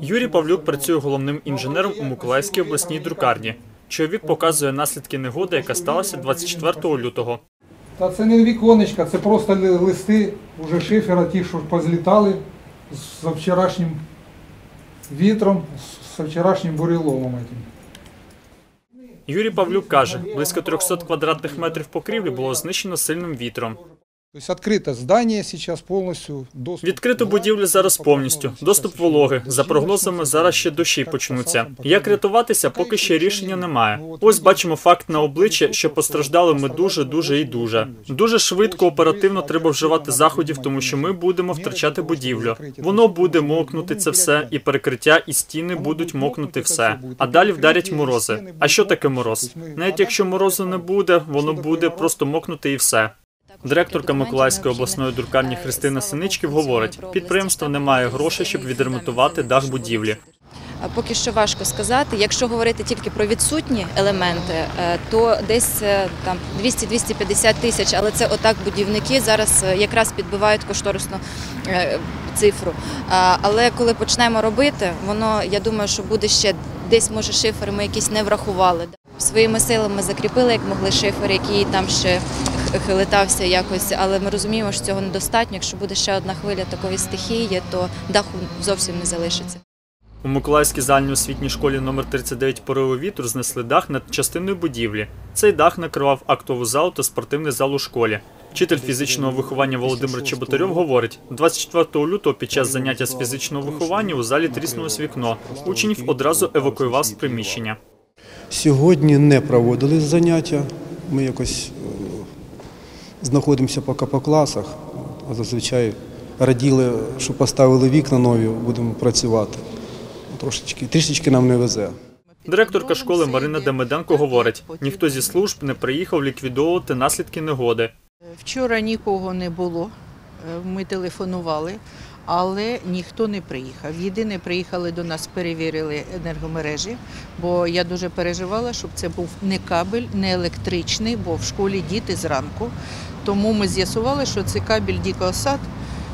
Юрій Павлюк працює головним інженером у Миколаївській обласній друкарні. Чоловік показує наслідки негоди, яка сталася 24 лютого. Та це не віконечка, це просто листи уже шифера, ті, що позлітали з вчорашнім вітром, з вчорашнім буреломом. Этим. Юрій Павлюк каже, близько 300 квадратних метрів покрівлі було знищено сильним вітром. Тобто відкрите здання зараз повністю доступ. Відкрито будівлю зараз повністю. Доступ вологи. За прогнозами, зараз ще дощі почнуться. Як рятуватися, поки ще рішення немає. Ось бачимо факт на обличчя, що постраждали ми дуже, дуже і дуже. Дуже швидко, оперативно треба вживати заходів, тому що ми будемо втрачати будівлю. Воно буде мокнути це все, і перекриття, і стіни будуть мокнути все. А далі вдарять морози. А що таке мороз? Навіть якщо морозу не буде, воно буде просто мокнути і все. Директорка Миколаївської обласної друкарні Христина Синичків говорить: підприємство не має грошей, щоб відремонтувати дах будівлі. Поки що важко сказати. Якщо говорити тільки про відсутні елементи, е, то десь е, там 200-250 тисяч, але це отак будівники зараз е, якраз підбивають кошторисну е, цифру. Але коли почнемо робити, воно я думаю, що буде ще десь може шифер ми якісь не врахували. Своїми силами закріпили, як могли шифер, який там ще хилитався якось, але ми розуміємо, що цього недостатньо. Якщо буде ще одна хвиля такої стихії, то даху зовсім не залишиться. У Миколаївській загальноосвітній школі номер 39 пориви вітру знесли дах над частиною будівлі. Цей дах накривав актову залу та спортивний зал у школі. Вчитель фізичного виховання Володимир Чеботарьов говорить, 24 лютого під час заняття з фізичного виховання у залі тріснулось вікно. Учнів одразу евакуював з приміщення. Сьогодні не проводили заняття. Ми якось знаходимося поки по класах, а зазвичай раділи, що поставили вікна нові, будемо працювати. Трошечки, трішечки нам не везе. Директорка школи Марина Демеденко говорить, ніхто зі служб не приїхав ліквідовувати наслідки негоди. Вчора нікого не було. Е, Ми телефонували, але ніхто не приїхав. Єдине, приїхали до нас, перевірили енергомережі, бо я дуже переживала, щоб це був не кабель, не електричний, бо в школі діти зранку. Тому ми з'ясували, що це кабель Дікосад,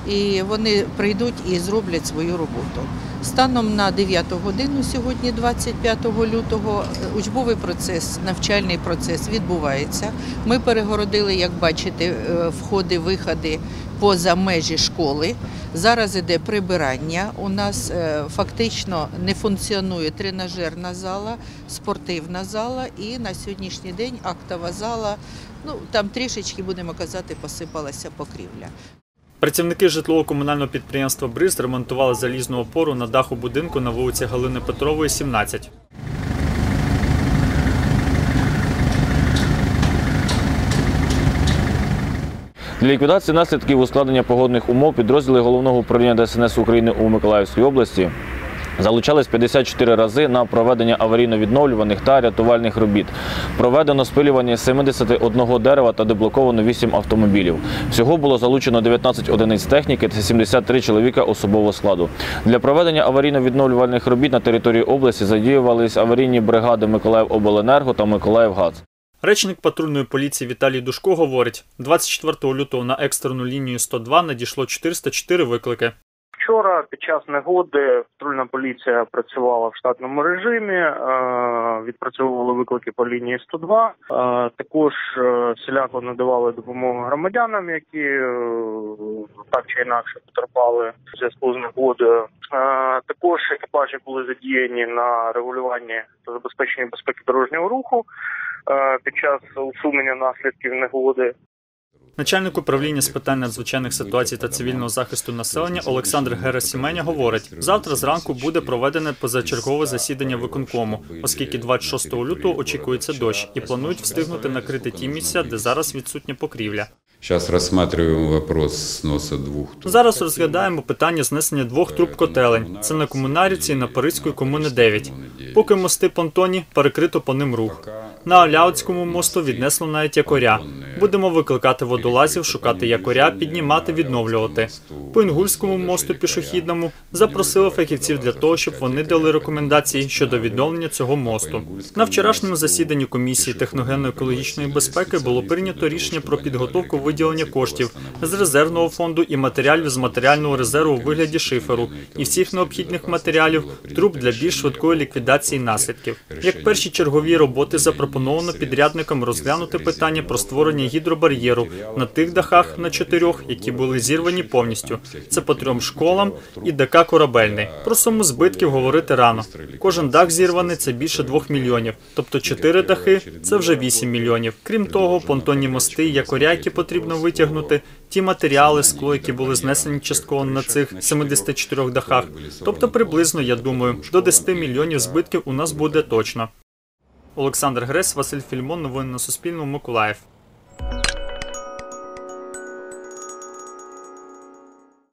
і вони прийдуть і зроблять свою роботу. Станом на 9 годину сьогодні, 25 лютого, е, учбовий процес, навчальний процес відбувається. Ми перегородили, як бачите, е, входи, виходи поза межі школи. Зараз іде прибирання. У нас е, фактично не функціонує тренажерна зала, спортивна зала і на сьогоднішній день актова зала. Ну там трішечки будемо казати, посипалася покрівля. Працівники житлово-комунального підприємства Бриз ремонтували залізну опору на даху будинку на вулиці Галини Петрової, 17. Для ліквідації наслідків ускладнення погодних умов підрозділи головного управління ДСНС України у Миколаївській області залучались 54 рази на проведення аварійно-відновлюваних та рятувальних робіт. Проведено спилювання 71 дерева та деблоковано 8 автомобілів. Всього було залучено 19 одиниць техніки та 73 чоловіка особового складу. Для проведення аварійно-відновлювальних робіт на території області задіювались аварійні бригади Миколаївобленерго та Миколаївгаз. Речник патрульної поліції Віталій Душко говорить, 24 лютого на екстрену лінію 102 надійшло 404 виклики. Вчора під час негоди патрульна поліція працювала в штатному режимі, е, відпрацьовували виклики по лінії 102. Е, Також е, всіляко надавали допомогу громадянам, які так чи інакше потерпали в зв'язку з негодою. Також екіпажі були задіяні на регулюванні та забезпеченні безпеки дорожнього руху під час усунення наслідків негоди. Начальник управління з питань надзвичайних ситуацій та цивільного захисту населення Олександр Герасіменя говорить: завтра зранку буде проведене позачергове засідання виконкому, оскільки 26 лютого очікується дощ, і планують встигнути накрити ті місця, де зараз відсутня покрівля. Сейчас рассматриваем вопрос сноса труб. Зараз розглядаємо питання знесення двох труб котелень. Це на комунарівці і на Паризької комуни 9. Поки мости понтоні перекрито по ним рух. На Аляутському мосту віднесло навіть якоря. Будемо викликати водолазів, шукати якоря, піднімати, відновлювати. По Інгульському мосту пішохідному запросили фахівців для того, щоб вони дали рекомендації щодо відновлення цього мосту. На вчорашньому засіданні комісії техногенно-екологічної безпеки було прийнято рішення про підготовку виділення коштів з резервного фонду і матеріалів з матеріального резерву у вигляді шиферу і всіх необхідних матеріалів труб для більш швидкої ліквідації наслідків. Як перші чергові роботи запропоновано підрядникам розглянути питання про створення гідробар'єру на тих дахах на чотирьох, які були зірвані повністю. Це по трьом школам і ДК Корабельний. Про суму збитків говорити рано. Кожен дах зірваний це більше двох мільйонів, тобто чотири дахи це вже 8 мільйонів. Крім того, понтонні мости, якоря, які потрібно витягнути, ті матеріали, скло, які були знесені частково на цих 74 дахах. Тобто приблизно, я думаю, до 10 мільйонів збитків у нас буде точно. Олександр Гресь, Василь Фільмон. Новини на Суспільному. Миколаїв.